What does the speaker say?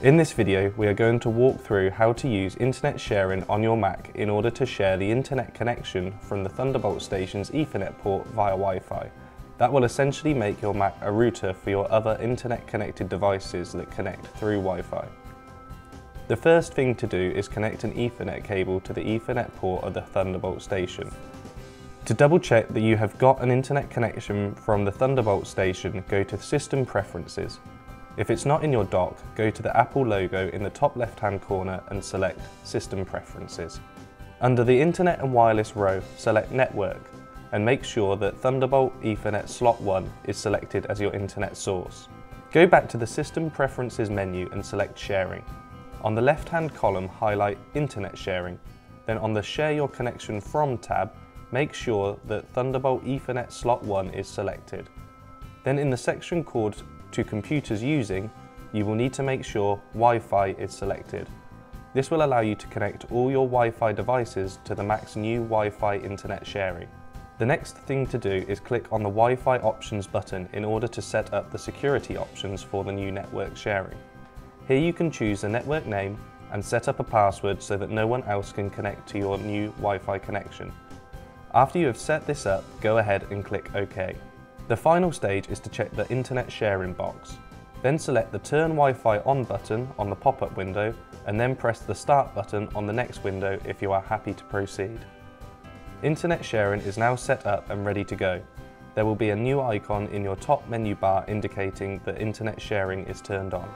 In this video, we are going to walk through how to use internet sharing on your Mac in order to share the internet connection from the Thunderbolt station's Ethernet port via Wi-Fi. That will essentially make your Mac a router for your other internet connected devices that connect through Wi-Fi. The first thing to do is connect an Ethernet cable to the Ethernet port of the Thunderbolt station. To double check that you have got an internet connection from the Thunderbolt station, go to System Preferences. If it's not in your dock, go to the Apple logo in the top left hand corner and select System Preferences. Under the Internet and Wireless row, select Network and make sure that Thunderbolt Ethernet Slot 1 is selected as your internet source. Go back to the System Preferences menu and select Sharing. On the left hand column highlight Internet Sharing, then on the Share Your Connection From tab make sure that Thunderbolt Ethernet slot 1 is selected. Then in the section called to computers using, you will need to make sure Wi-Fi is selected. This will allow you to connect all your Wi-Fi devices to the Mac's new Wi-Fi internet sharing. The next thing to do is click on the Wi-Fi options button in order to set up the security options for the new network sharing. Here you can choose a network name and set up a password so that no one else can connect to your new Wi-Fi connection. After you have set this up, go ahead and click OK. The final stage is to check the internet sharing box. Then select the Turn Wi-Fi On button on the pop-up window and then press the Start button on the next window if you are happy to proceed. Internet sharing is now set up and ready to go. There will be a new icon in your top menu bar indicating that internet sharing is turned on.